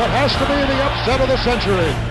What has to be the upset of the century.